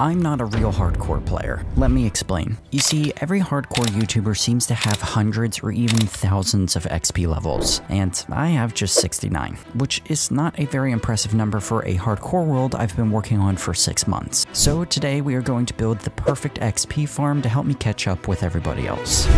I'm not a real hardcore player. Let me explain. You see, every hardcore YouTuber seems to have hundreds or even thousands of XP levels, and I have just 69, which is not a very impressive number for a hardcore world I've been working on for six months. So today we are going to build the perfect XP farm to help me catch up with everybody else.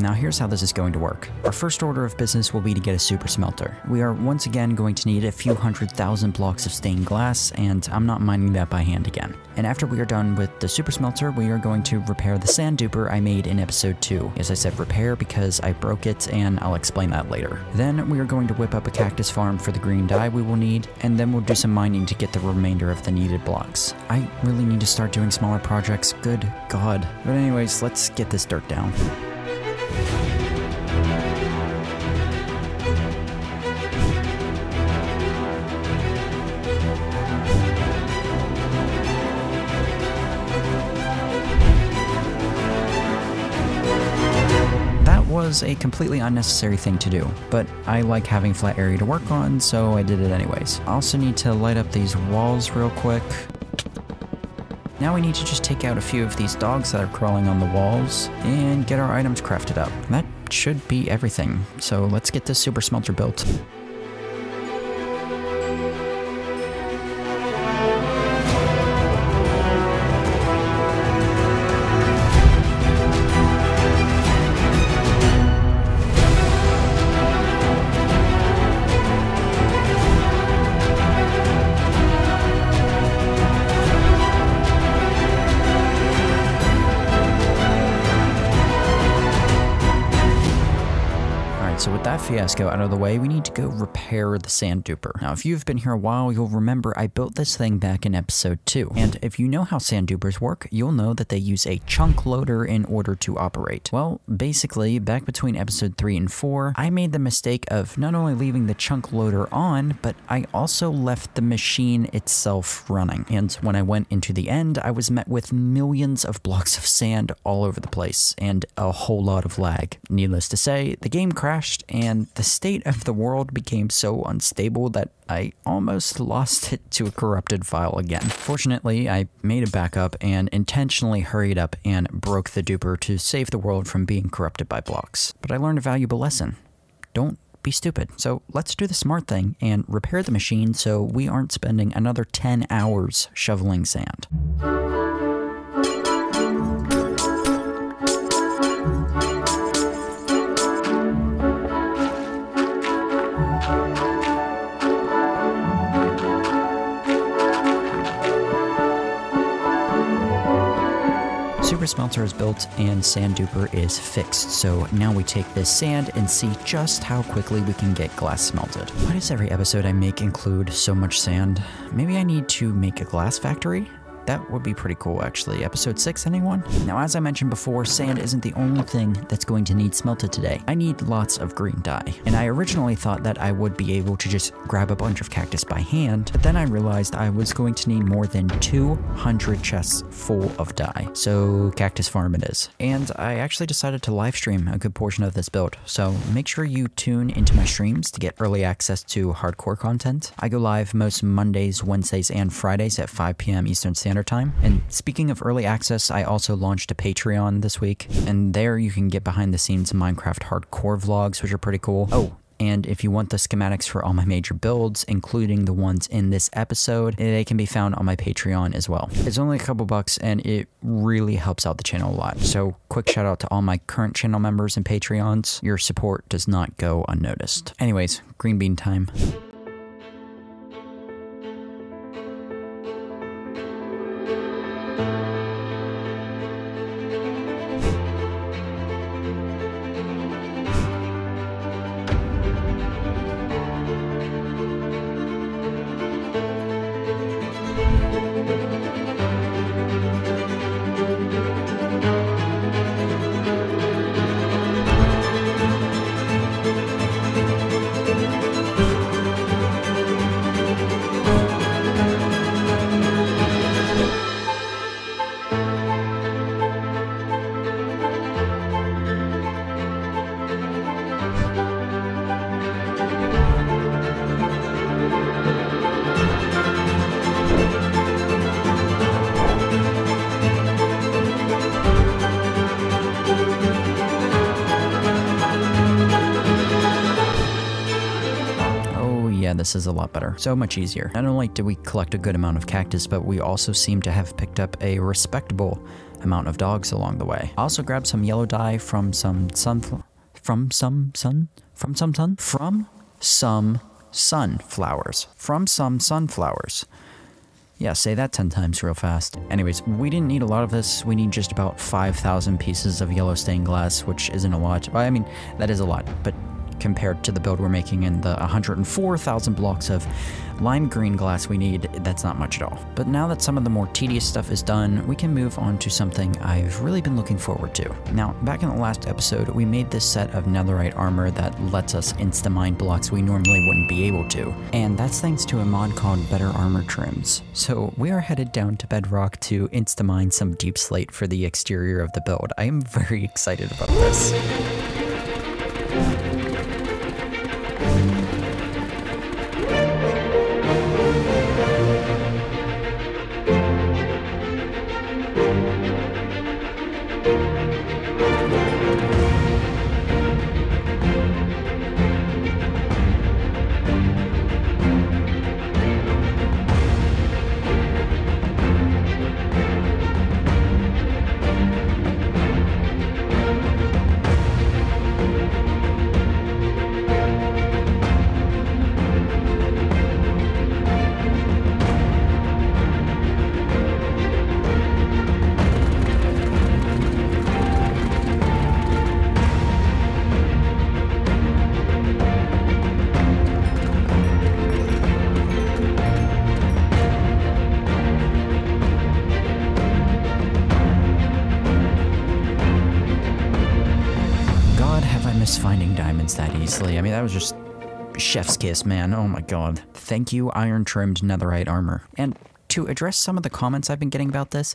Now here's how this is going to work. Our first order of business will be to get a super smelter. We are once again going to need a few hundred thousand blocks of stained glass, and I'm not mining that by hand again. And after we are done with the super smelter, we are going to repair the sand duper I made in episode 2. As I said repair because I broke it, and I'll explain that later. Then we are going to whip up a cactus farm for the green dye we will need, and then we'll do some mining to get the remainder of the needed blocks. I really need to start doing smaller projects, good god. But anyways, let's get this dirt down. Was a completely unnecessary thing to do, but I like having flat area to work on, so I did it anyways. I also need to light up these walls real quick. Now we need to just take out a few of these dogs that are crawling on the walls and get our items crafted up. That should be everything, so let's get this super smelter built. Fiasco out of the way, we need to go repair the sand duper. Now, if you've been here a while, you'll remember I built this thing back in episode 2. And if you know how sand dupers work, you'll know that they use a chunk loader in order to operate. Well, basically, back between episode 3 and 4, I made the mistake of not only leaving the chunk loader on, but I also left the machine itself running. And when I went into the end, I was met with millions of blocks of sand all over the place and a whole lot of lag. Needless to say, the game crashed crashed, and the state of the world became so unstable that I almost lost it to a corrupted file again. Fortunately, I made a backup and intentionally hurried up and broke the duper to save the world from being corrupted by blocks. But I learned a valuable lesson. Don't be stupid. So let's do the smart thing and repair the machine so we aren't spending another 10 hours shoveling sand. Super Smelter is built and Sand Duper is fixed, so now we take this sand and see just how quickly we can get glass smelted. Why does every episode I make include so much sand? Maybe I need to make a glass factory? That would be pretty cool, actually. Episode 6, anyone? Now, as I mentioned before, sand isn't the only thing that's going to need smelted today. I need lots of green dye. And I originally thought that I would be able to just grab a bunch of cactus by hand, but then I realized I was going to need more than 200 chests full of dye. So, cactus farm it is. And I actually decided to live stream a good portion of this build, so make sure you tune into my streams to get early access to hardcore content. I go live most Mondays, Wednesdays, and Fridays at 5 p.m. Eastern Standard Time. And speaking of early access, I also launched a Patreon this week, and there you can get behind the scenes Minecraft hardcore vlogs, which are pretty cool. Oh, and if you want the schematics for all my major builds, including the ones in this episode, they can be found on my Patreon as well. It's only a couple bucks and it really helps out the channel a lot. So quick shout out to all my current channel members and Patreons. Your support does not go unnoticed. Anyways, green bean time. This is a lot better. So much easier. Not only did we collect a good amount of cactus, but we also seem to have picked up a respectable amount of dogs along the way. I also grabbed some yellow dye from some sun, from some sun, from some sun, from some sunflowers, from some sunflowers. Yeah, say that 10 times real fast. Anyways, we didn't need a lot of this. We need just about 5,000 pieces of yellow stained glass, which isn't a lot. I mean, that is a lot, but compared to the build we're making and the 104,000 blocks of lime green glass we need, that's not much at all. But now that some of the more tedious stuff is done, we can move on to something I've really been looking forward to. Now, back in the last episode, we made this set of netherite armor that lets us insta-mine blocks we normally wouldn't be able to. And that's thanks to a mod called Better Armor Trims. So we are headed down to Bedrock to insta-mine some deep slate for the exterior of the build. I am very excited about this. Finding diamonds that easily? I mean, that was just chef's kiss, man. Oh my god. Thank you, iron trimmed netherite armor. And to address some of the comments I've been getting about this,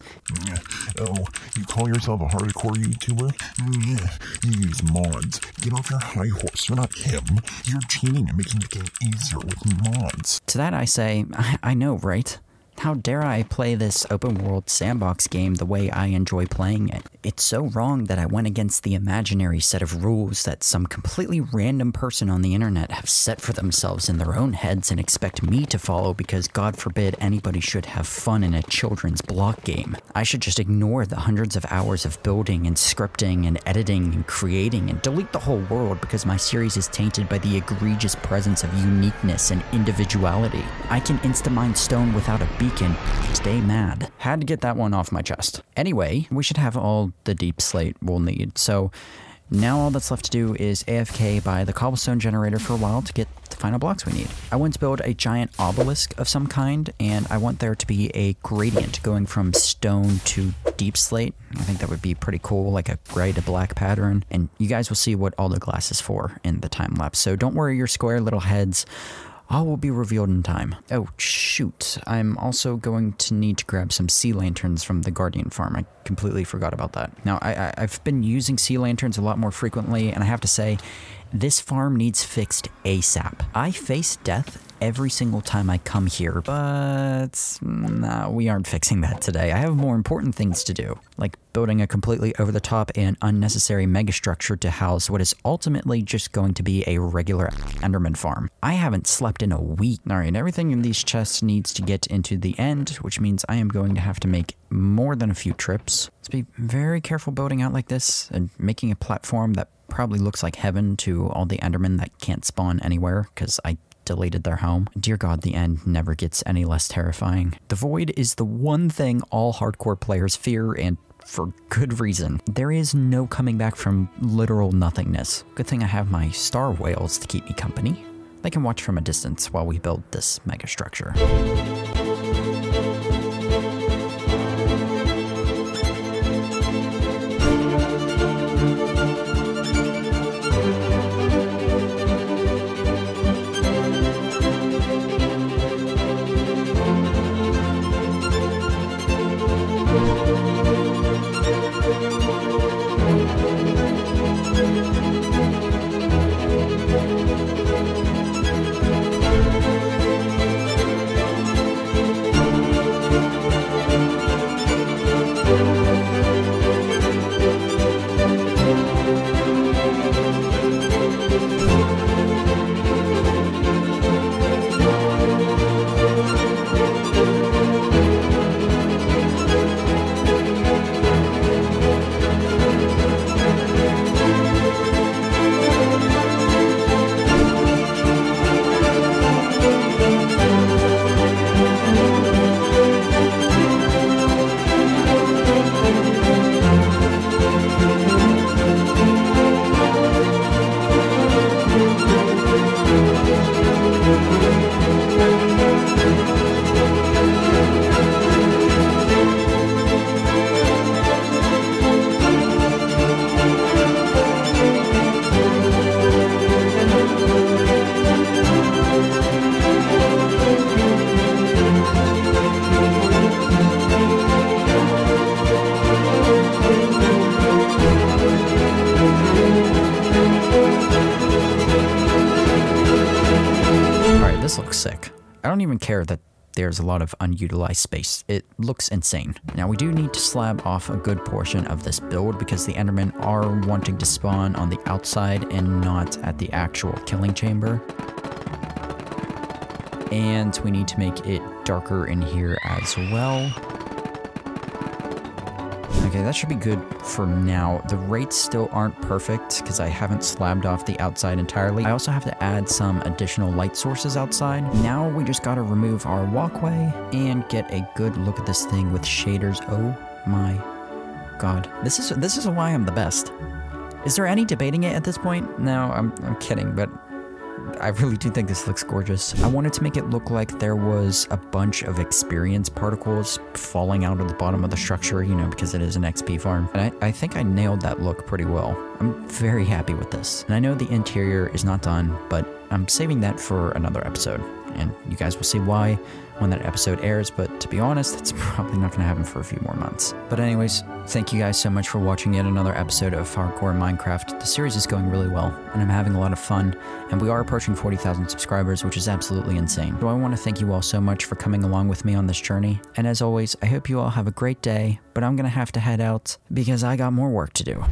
Oh, you call yourself a hardcore YouTuber? Mm, Yeah, you use mods. Get off your high horse. You're not him. You're cheating and making the game easier with mods. to that I say, I, I know, right? How dare I play this open world sandbox game the way I enjoy playing it? It's so wrong that I went against the imaginary set of rules that some completely random person on the internet have set for themselves in their own heads and expect me to follow because God forbid anybody should have fun in a children's block game. I should just ignore the hundreds of hours of building and scripting and editing and creating and delete the whole world because my series is tainted by the egregious presence of uniqueness and individuality. I can insta-mine stone without a beacon. Stay mad. Had to get that one off my chest. Anyway, we should have all the deep slate we'll need. So now all that's left to do is AFK by the cobblestone generator for a while to get the final blocks we need. I want to build a giant obelisk of some kind, and I want there to be a gradient going from stone to deep slate. I think that would be pretty cool, like a gray to black pattern. And you guys will see what all the glass is for in the time lapse. So don't worry your square little heads. All will be revealed in time. Oh, shoot. I'm also going to need to grab some sea lanterns from the Guardian farm. I completely forgot about that. Now, I, I've been using sea lanterns a lot more frequently, and I have to say, this farm needs fixed ASAP. I face death every single time I come here, but no, we aren't fixing that today. I have more important things to do, like building a completely over the top and unnecessary megastructure to house what is ultimately just going to be a regular Enderman farm. I haven't slept in a week. Alright, everything in these chests needs to get into the end, which means I am going to have to make more than a few trips. Let's be very careful building out like this and making a platform that probably looks like heaven to all the Endermen that can't spawn anywhere because I deleted their home. Dear God, the end never gets any less terrifying. The void is the one thing all hardcore players fear and for good reason. There is no coming back from literal nothingness. Good thing I have my star whales to keep me company. They can watch from a distance while we build this mega looks sick. I don't even care that there's a lot of unutilized space. It looks insane. Now we do need to slab off a good portion of this build because the Endermen are wanting to spawn on the outside and not at the actual killing chamber. And we need to make it darker in here as well. Okay, that should be good for now. The rates still aren't perfect because I haven't slabbed off the outside entirely. I also have to add some additional light sources outside. Now we just gotta remove our walkway and get a good look at this thing with shaders. Oh my god. This is this is why I'm the best. Is there any debating it at this point? No, I'm, I'm kidding, but I really do think this looks gorgeous. I wanted to make it look like there was a bunch of experience particles falling out of the bottom of the structure, you know, because it is an XP farm. And I, I think I nailed that look pretty well. I'm very happy with this. And I know the interior is not done, but I'm saving that for another episode. And you guys will see why when that episode airs, but to be honest, it's probably not going to happen for a few more months. But anyways, thank you guys so much for watching yet another episode of Hardcore Minecraft. The series is going really well, and I'm having a lot of fun, and we are approaching 40,000 subscribers, which is absolutely insane. So I want to thank you all so much for coming along with me on this journey, and as always, I hope you all have a great day, but I'm going to have to head out because I got more work to do.